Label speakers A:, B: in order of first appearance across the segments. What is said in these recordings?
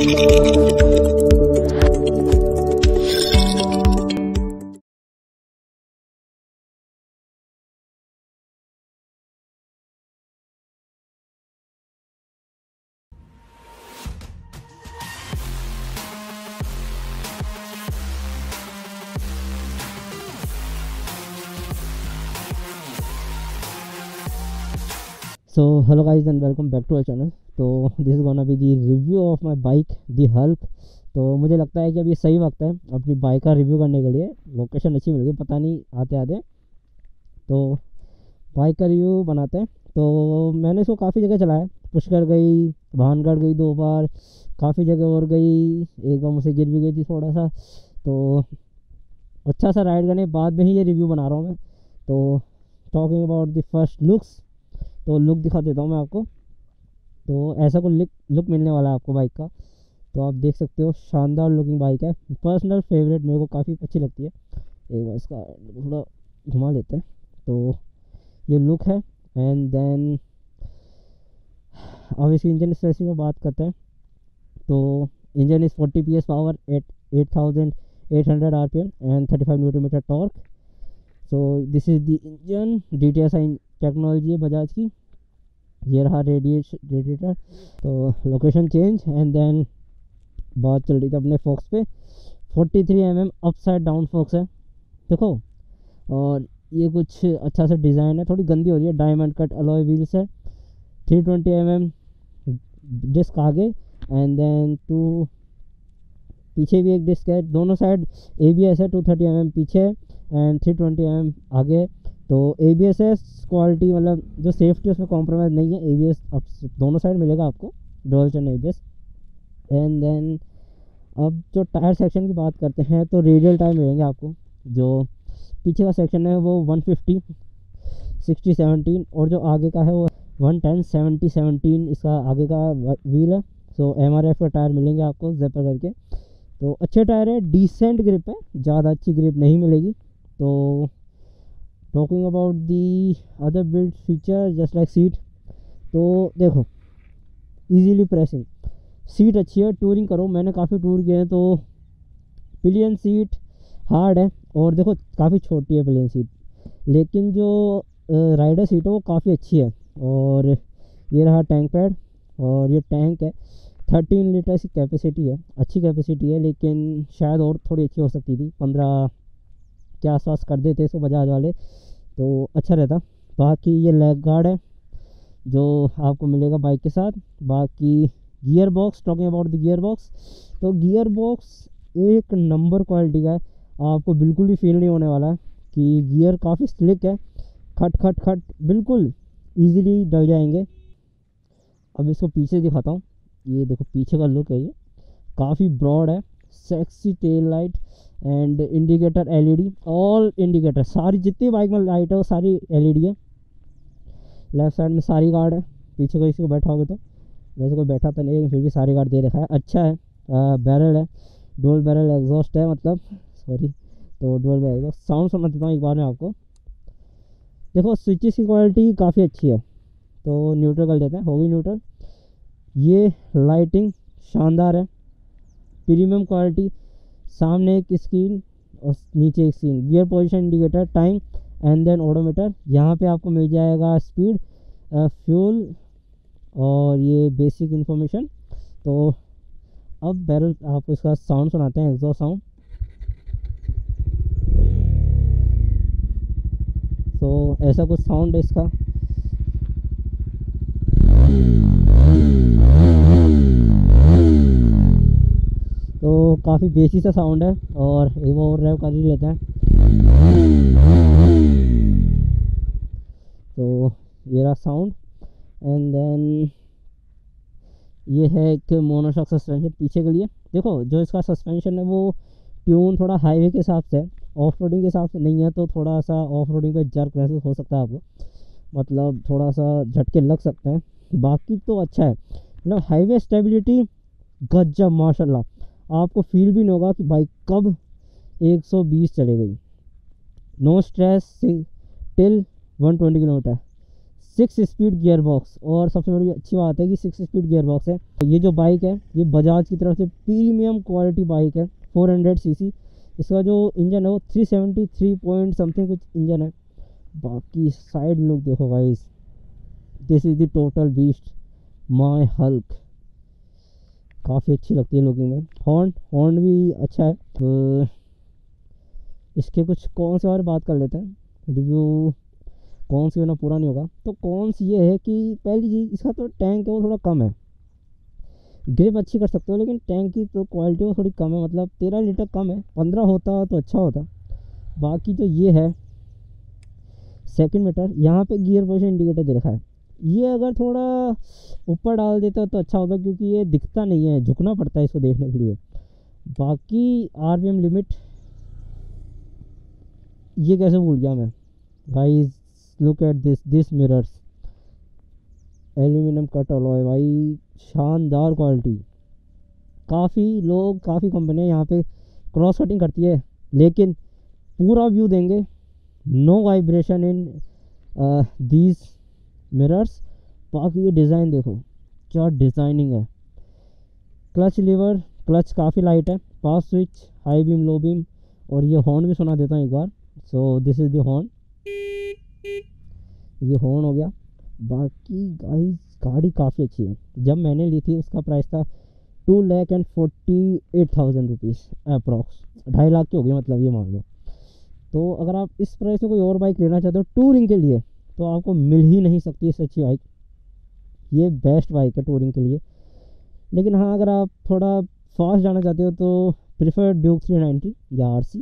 A: あっ。So, hello guys and welcome back to our channel. तो this is gonna be the review of my bike the Hulk तो मुझे लगता है कि अब ये सही वक्त है अपनी बाइक का रिव्यू करने के लिए। लोकेशन अच्छी मिल गई, पता नहीं, आते आते। तो बाइक का रिव्यू बनाते हैं। तो मैंने इसको काफ़ी जगह चलाया पुष्कर गई, भानगढ़ गई दो बार, काफ़ी जगह और गई। एक बार मुझसे गिर भी गई थी थोड़ा सा तो अच्छा सा राइड करने बाद में ही ये रिव्यू बना रहा हूँ मैं। तो talking about the first looks तो लुक दिखा देता हूँ मैं आपको। तो ऐसा कोई लुक लुक मिलने वाला है आपको बाइक का। तो आप देख सकते हो, शानदार लुकिंग बाइक है। पर्सनल फेवरेट मेरे को काफ़ी अच्छी लगती है। एक बार इसका थोड़ा घुमा लेते हैं। तो ये लुक है एंड देन अब इसकी इंजन स्पेसिस में बात करते हैं। तो engine is forty P S power at eight thousand eight hundred R P M and thirty five newton torque so this is the engine D T S I technology है बजाज की। ये रहा रेडिएश रेडिएटर तो लोकेशन चेंज एंड देन बात चल रही थी अपने फोक्स पे। 43 three m m upside down forks है। देखो, और ये कुछ अच्छा सा डिज़ाइन है। थोड़ी गंदी हो रही है। डायमंड कट अलॉय व्हील्स है। 320 ट्वेंटी एम एम डिस्क आगे एंड देन टू पीछे भी एक डिस्क है। दोनों साइड ए बी एस है। टू थर्टी एम एम पीछे एंड थ्री ट्वेंटी एम आगे तो A B S S quality मतलब जो सेफ्टी उसमें कॉम्प्रोमाइज़ नहीं है। ए बी एस अब दोनों साइड मिलेगा आपको dual channel A B S and then अब जो टायर सेक्शन की बात करते हैं तो रेडियल टायर मिलेंगे आपको, जो पीछे का सेक्शन है, वो 150 60 17 और जो आगे का है, वो 110 70 17 इसका आगे का व्हील है। सो एम आर एफ़ का टायर मिलेंगे आपको जेपर करके। तो अच्छे टायर है डिसेंट ग्रिप है, ज़्यादा अच्छी ग्रिप नहीं मिलेगी। तो talking about the other build feature just like seat तो देखो इजीली प्रेसिंग सीट अच्छी है टूरिंग करो, मैंने काफ़ी टूर किए हैं तो पिलियन सीट हार्ड है, और देखो, काफ़ी छोटी है पिलियन सीट लेकिन जो राइडर सीट है, वो काफ़ी अच्छी है, और ये रहा टैंक पैड और ये टैंक है. थर्टीन लीटर की कैपेसिटी है, अच्छी कैपेसिटी है, लेकिन शायद और थोड़ी अच्छी हो सकती थी, पंद्रह के आसपास कर देते इसको बजाज वाले। तो अच्छा रहता। बाकी ये लेग गार्ड है, जो आपको मिलेगा बाइक के साथ। बाकी gear box talking about the gear box तो गियर बॉक्स एक नंबर क्वालिटी का है। आपको बिल्कुल भी फील नहीं होने वाला है कि गियर काफ़ी स्लिक है। खट खट खट, बिल्कुल इजीली डल जाएँगे। अब इसको पीछे दिखाता हूँ। ये देखो, पीछे का लुक है ये। काफ़ी ब्रॉड है sexy tail light and indicator LED all indicator सारी जितनी बाइक में लाइट है, वो सारी एलईडी है। लेफ़्ट साइड में सारी गार्ड है। पीछे को इसी को बैठा होगे तो वैसे कोई बैठा तो नहीं लेकिन फिर भी सारी गार्ड दे रखा है। अच्छा है बैरल है डोल बैरल एग्जॉस्ट है मतलब सॉरी तो डोल बैरल साउंड सुना देता हूँ एक बार में आपको। देखो स्विचेस की क्वालिटी काफ़ी अच्छी है। तो न्यूट्रल कर देते हैं, होगी न्यूट्रल ये लाइटिंग शानदार है। प्रीमियम क्वालिटी सामने एक स्क्रीन और नीचे एक screen gear position indicator time and then odometer यहाँ पे आपको मिल जाएगा स्पीड फ्यूल और ये बेसिक इन्फॉर्मेशन तो अब बैरल आपको इसका साउंड सुनाते हैं एग्जॉस्ट साउंड तो ऐसा कुछ साउंड है इसका। तो काफ़ी बेसी सा साउंड है और और रैव कर ही लेते हैं। तो ये रहा साउंड एंड देन ये है एक मोनोशॉक सस्पेंशन पीछे के लिए। देखो, जो इसका सस्पेंशन है वो ट्यून थोड़ा हाईवे के हिसाब से ऑफ़ रोडिंग के हिसाब से नहीं है तो थोड़ा सा ऑफ़ रोडिंग पे जर्क महसूस हो सकता है आपको। मतलब थोड़ा सा झटके लग सकते हैं। बाकी तो अच्छा है। मतलब हाईवे स्टेबिलिटी गजब, माशाल्लाह। आपको फील भी नहीं होगा कि बाइक कब 120 चले गई। No stress till 120 kilometre six speed gear box और सबसे बड़ी अच्छी बात है कि सिक्स स्पीड गियर बॉक्स है ये जो बाइक है, ये बजाज की तरफ़ से प्रीमियम क्वालिटी बाइक है 400 सीसी इसका जो इंजन है वो 373 पॉइंट समथिंग कुछ इंजन है। बाकी साइड लुक देखो भाई this is the total beast my Hulk काफ़ी अच्छी लगती है लुकिंग में। हॉर्न हॉर्न भी अच्छा है। तो इसके कुछ कौन से और बात कर लेते हैं। रिव्यू कौन सी होना पूरा नहीं होगा। तो कौन सी ये है कि पहली चीज़, इसका तो टैंक है, वो थोड़ा कम है। ग्रिप अच्छी कर सकते हो, लेकिन टैंक की तो क्वालिटी वो थोड़ी कम है। मतलब तेरह लीटर कम है, पंद्रह होता तो अच्छा होता। बाकी जो ये है सेकंड मीटर यहाँ पे गियर पोजिशन इंडिकेटर दे रखा है। ये अगर थोड़ा ऊपर डाल देता तो अच्छा होता क्योंकि ये दिखता नहीं है, झुकना पड़ता है इसको देखने के लिए। बाकी आर लिमिट, ये कैसे भूल गया मैं? Guys look at this this mirrors aluminium cut alloy भाई, शानदार क्वालिटी काफ़ी लोग, काफ़ी कंपनियाँ यहाँ पे क्रॉस कटिंग करती है, लेकिन पूरा व्यू देंगे। No vibration in these mirrors. बाकी ये डिज़ाइन देखो, क्या डिज़ाइनिंग है। क्लच लीवर, क्लच काफ़ी लाइट है, pass switch high beam low beam और ये हॉर्न भी सुना देता हूँ एक बार। So this is the horn ये हॉर्न हो गया। बाकी गाइस गाड़ी काफ़ी अच्छी है। जब मैंने ली थी, उसका प्राइस था two lakh and forty eight thousand rupees approx ढाई लाख की हो गई मतलब ये मान लो। तो अगर आप इस प्राइस में कोई और बाइक लेना चाहते हो टूरिंग के लिए तो आपको मिल ही नहीं सकती इससे अच्छी बाइक। ये बेस्ट बाइक है टूरिंग के लिए। लेकिन हाँ अगर आप थोड़ा फास्ट जाना चाहते हो तो प्रिफर ड्यूक थ्री नाइन्टी या आर सी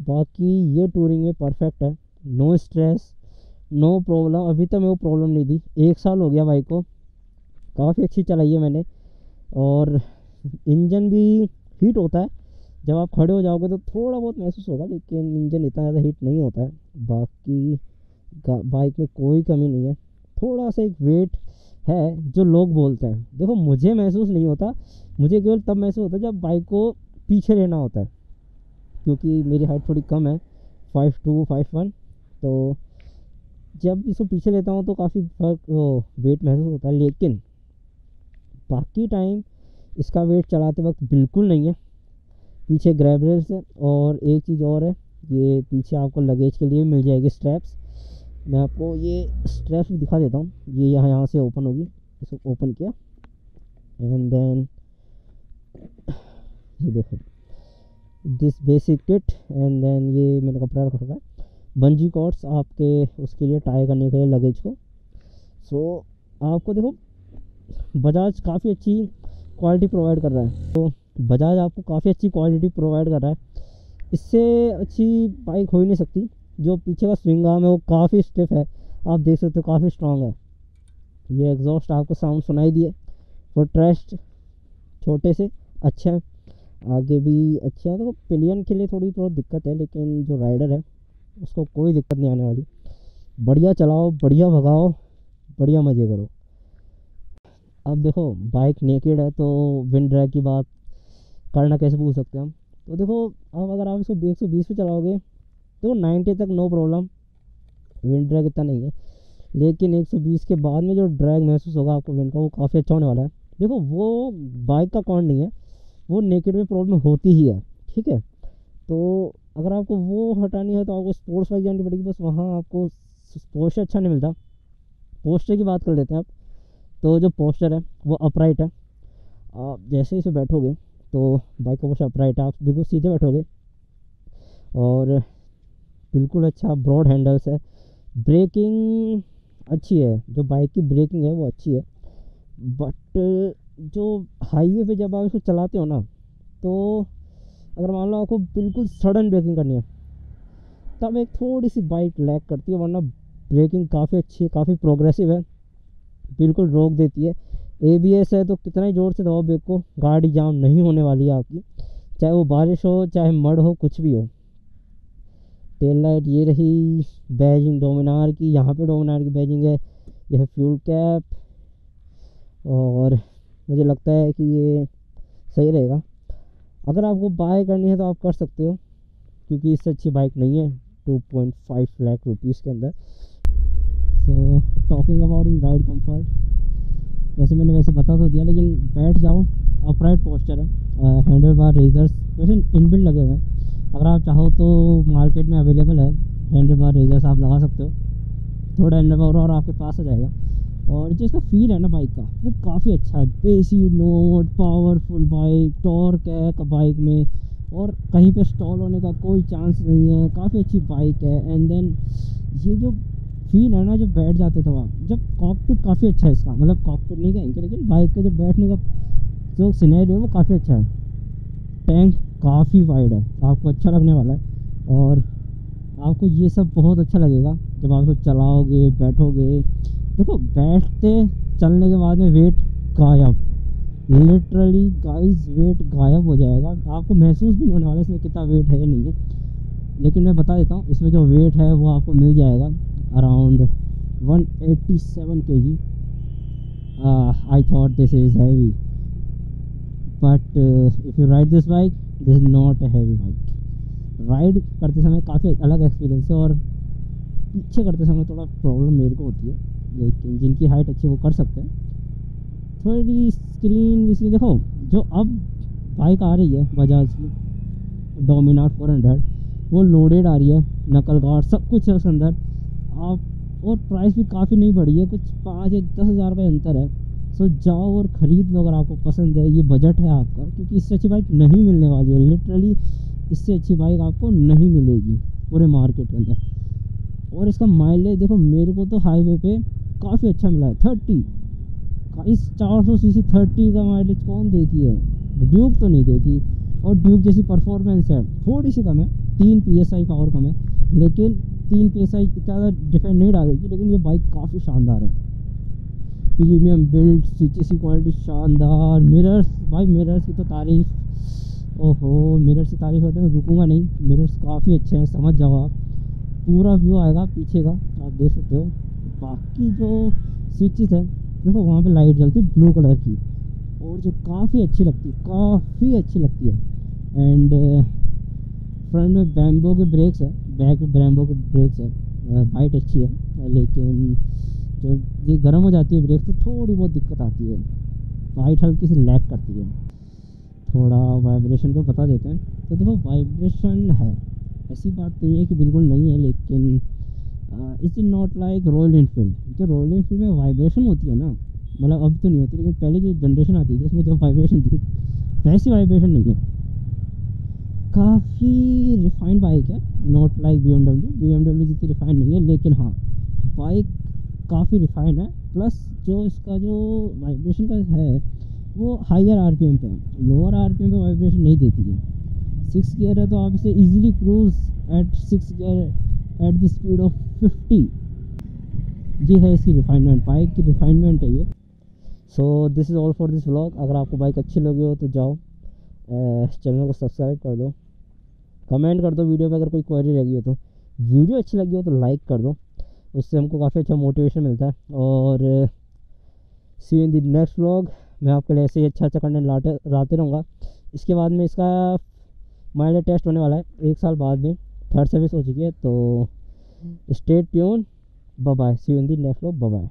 A: बाकी ये टूरिंग में परफेक्ट है। नो स्ट्रेस नो प्रॉब्लम अभी तक मैं वो प्रॉब्लम नहीं दी। एक साल हो गया बाइक को। काफ़ी अच्छी चलाई है मैंने। और इंजन भी हीट होता है। जब आप खड़े हो जाओगे तो थोड़ा बहुत महसूस होगा, लेकिन इंजन इतना ज़्यादा हीट नहीं होता है। बाकी बाइक में कोई कमी नहीं है। थोड़ा सा एक वेट है जो लोग बोलते हैं। देखो, मुझे महसूस नहीं होता। मुझे केवल तब महसूस होता है जब बाइक को पीछे लेना होता है। क्योंकि मेरी हाइट थोड़ी कम है फाइव टू फाइव वन तो जब इसको पीछे लेता हूँ तो काफ़ी फ़र्क, वो वेट महसूस होता है। लेकिन बाकी टाइम इसका वेट चलाते वक्त बिल्कुल नहीं है। पीछे ग्रैब रेल्स है और एक चीज़ और है, ये पीछे आपको लगेज के लिए मिल जाएगी स्ट्रैप्स मैं आपको ये स्ट्रैप्स भी दिखा देता हूँ। ये यहाँ यहाँ से ओपन होगी। इसको ओपन किया। एंड देन ये देखो। This basic kit and then ये मैंने कपड़ा रखा है। बंजी कॉर्ड्स आपके उसके लिए टाई करने के लिए लगेज को। सो so, आपको देखो बजाज काफ़ी अच्छी क्वालिटी प्रोवाइड कर रहा है। तो बजाज आपको काफ़ी अच्छी क्वालिटी प्रोवाइड कर रहा है। इससे अच्छी बाइक हो ही नहीं सकती। जो पीछे का स्विंग आर्म है, वो काफ़ी स्टिफ है। आप देख सकते हो काफ़ी स्ट्रॉन्ग है। ये एग्जॉस्ट आपको साउंड सुनाई दिए वो ट्रेस्ट छोटे से, अच्छे हैं। आगे भी अच्छे हैं। तो पिलियन के लिए थोड़ी बहुत दिक्कत है, लेकिन जो राइडर है, उसको कोई दिक्कत नहीं आने वाली। बढ़िया चलाओ, बढ़िया भगाओ, बढ़िया मज़े करो। अब देखो बाइक नेकेड है तो विंड ड्रैग की बात करना कैसे पूछ सकते हैं हम? तो देखो अब अगर आप इसको एक सौ बीस पे चलाओगे तो नाइन्टी तक नो प्रॉब्लम। विंड ड्रैग इतना नहीं है। लेकिन 120 के बाद में जो ड्रैग महसूस होगा आपको विंड का, वो काफ़ी अच्छा होने वाला है। देखो, वो बाइक का कौन नहीं है, वो नेकेड में प्रॉब्लम होती ही है, ठीक है? तो अगर आपको वो हटानी है तो आपको स्पोर्ट्स बाइक जानी पड़ेगी, बस वहाँ आपको पोस्टर अच्छा नहीं मिलता। पोस्टर की बात कर लेते हैं आप। तो जो पोस्टर है, वो अपराइट है। आप जैसे ही इसे बैठोगे तो बाइक का पोस्टर अपराइट है। आप बिल्कुल सीधे बैठोगे। और बिल्कुल अच्छा ब्रॉड हैंडल्स है। ब्रेकिंग अच्छी है, जो बाइक की ब्रेकिंग है वो अच्छी है। बट जो हाईवे पे जब आप इसको चलाते हो ना तो अगर मान लो आपको बिल्कुल सडन ब्रेकिंग करनी है, तब एक थोड़ी सी बाइक लैग करती है, वरना ब्रेकिंग काफ़ी अच्छी है, काफ़ी प्रोग्रेसिव है, बिल्कुल रोक देती है। एबीएस है तो कितना ही ज़ोर से दबाओ ब्रेक को गाड़ी जाम नहीं होने वाली है आपकी, चाहे वो बारिश हो, चाहे मड हो, कुछ भी हो। टेल लाइट ये रही बैजिंग, डोमिनार की, यहाँ पे डोमिनार की बैजिंग है। यह फ्यूल कैप, और मुझे लगता है कि ये सही रहेगा। अगर आपको बाय करनी है तो आप कर सकते हो, क्योंकि इससे अच्छी बाइक नहीं है two point five lakh rupees के अंदर। So talking about in ride comfort वैसे मैंने वैसे बता तो दिया, लेकिन बैठ जाओ अपराइट पोस्टर है। हैंडल बार रेजर्स वैसे इनबिल्ड लगे हुए हैं। अगर आप चाहो तो मार्केट में अवेलेबल है। हैंडल बार रेजर्स आप लगा सकते हो। थोड़ा हैंडल बार और आपके पास आ जाएगा। और जो इसका फील है ना बाइक का, वो काफ़ी अच्छा है। बेसी नोट पावरफुल बाइक टॉर्क है बाइक में। और कहीं पे स्टॉल होने का कोई चांस नहीं है। काफ़ी अच्छी बाइक है। एंड देन ये जो फील है ना, जब बैठ जाते थे वहाँ जब कॉकपिट काफ़ी अच्छा है इसका। मतलब कॉकपिट नहीं कहेंगे, लेकिन बाइक के जो बैठने का जो सिनेरियो है, वो काफ़ी अच्छा है। टैंक काफ़ी वाइड है। आपको अच्छा लगने वाला है। और आपको ये सब बहुत अच्छा लगेगा। जब आप इसको चलाओगे, बैठोगे। देखो, बैठते, चलने के बाद में वेट गायब। लिटरली गाइस वेट गायब हो जाएगा। आपको महसूस भी नहीं होने वाला इसमें कितना वेट है नहीं है। लेकिन मैं बता देता हूँ, इसमें जो वेट है, वो आपको मिल जाएगा around 187 K G I thought this is heavy but if you ride this bike this is not a heavy bike ride करते समय काफ़ी अलग एक्सपीरियंस है और पीछे करते समय थोड़ा प्रॉब्लम मेरे को होती है। लेकिन जिनकी हाइट अच्छी वो कर सकते हैं। थोड़ी स्क्रीन इसकी देखो, जो अब बाइक आ रही है बजाज की डोमिनार फोर हंड्रेड वो लोडेड आ रही है नकल गार्ड सब कुछ है उस अंदर। आप, और प्राइस भी काफ़ी नहीं बढ़ी है, कुछ पाँच या दस हज़ार का अंतर है। सो जाओ और ख़रीद लो अगर आपको पसंद है, ये बजट है आपका, क्योंकि इससे अच्छी बाइक नहीं मिलने वाली है। लिटरली इससे अच्छी बाइक आपको नहीं मिलेगी पूरे मार्केट के अंदर। और इसका माइलेज देखो, मेरे को तो हाईवे पे काफ़ी अच्छा मिला है। थर्टी इस चार सौ सी सी थर्टी का माइलेज कौन देती है? ड्यूब तो नहीं देती। और ड्यूब जैसी परफॉर्मेंस है थोड़ी सी कम है, तीन पी एस आई पावर कम है। लेकिन तीन पी एस आई ज़्यादा डिफेंड नहीं डालेगी, लेकिन ये बाइक काफ़ी शानदार है। प्रीमियम बिल्ड स्विचेस की क्वालिटी शानदार मिरर्स भाई मिरर्स की तो तारीफ़। ओहो मिरर्स की तारीफ़ होते हैं, रुकूँगा नहीं। मिरर्स काफ़ी अच्छे हैं, समझ जाओ आप। पूरा व्यू आएगा पीछे का, आप देख सकते हो। बाकी जो स्विचेस है, देखो वहाँ पे लाइट जलती है ब्लू कलर की। और जो काफ़ी अच्छी लगती है, काफ़ी अच्छी लगती है। एंड फ्रंट में बैम्बो के ब्रेक्स है बैक में बैम्बो के ब्रेक्स है। वाइट अच्छी है, लेकिन जब ये गर्म हो जाती है ब्रेक तो थोड़ी बहुत दिक्कत आती है। वाइट हल्की सी लैक करती है। थोड़ा वाइब्रेशन को बता देते हैं। तो देखो, वाइब्रेशन है। ऐसी बात नहीं है कि बिल्कुल नहीं है, लेकिन it's not like Royal Enfield जो रॉयल इनफील्ड में वाइब्रेशन होती है ना मतलब अब तो नहीं होती, लेकिन पहले जो जनरेशन आती थी, उसमें जो वाइब्रेशन थी, वैसी वाइब्रेशन नहीं है। काफ़ी रिफाइंड बाइक है। Not like B M W B M W जितनी रिफाइंड नहीं है, लेकिन हाँ बाइक काफ़ी रिफाइंड है। प्लस जो इसका जो वाइब्रेशन का है, वो हाइयर आर पी एम पे है। लोअर आर पी एम पे वाइब्रेशन नहीं देती है। सिक्स गियर है तो आप इसे easily cruise at six gear at the speed of fifty ये है इसकी रिफाइनमेंट बाइक की रिफाइनमेंट है ये। So this is all for this vlog अगर आपको बाइक अच्छी लगी हो तो जाओ। चैनल को सब्सक्राइब कर दो। कमेंट कर दो वीडियो पे अगर कोई क्वेरी लगी हो तो। वीडियो अच्छी लगी हो तो लाइक कर दो। उससे हमको काफ़ी अच्छा मोटिवेशन मिलता है। और सी इन दी नेक्स्ट व्लॉग मैं आपके लिए ऐसे ही अच्छा अच्छा कंटेंट लाते लाते रहूँगा। इसके बाद में इसका माइंड टेस्ट होने वाला है। एक साल बाद में थर्ड सर्विस हो चुकी है तो stay tuned bye see in the next vlog bye